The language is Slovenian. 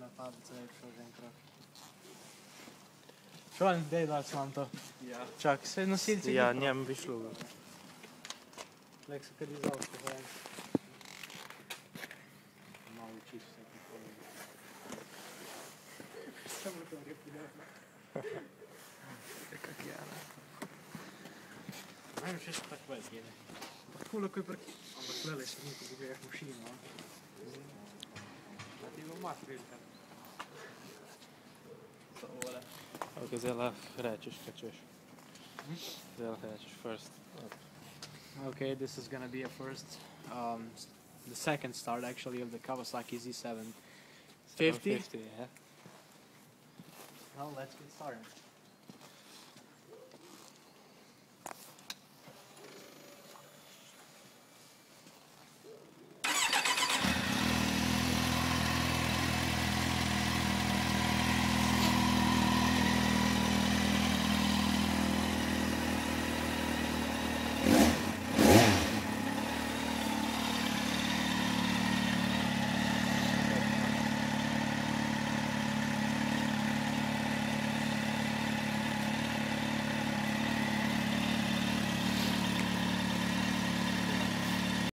napadati najlepšo že enkrat. Šolan, dej da sam to. Ja. Čak, se nosilci Ja, njem bi šlo. Lek se kar izdal, spohajem. Malo učiš se Samo to je prijetno. Kak je, ne? Ajmo še tako več jede. Tako lahko je prki. Ampak gledaj se ni, kako bi jih mašino. A ti bo mat velika. Ok, zdaj lahko rečeš, kaj češ. Zdaj lahko first. Okay, this is gonna be a first, um, the second start actually of the Kawasaki Z7. 50? 50, yeah. Well, let's get started.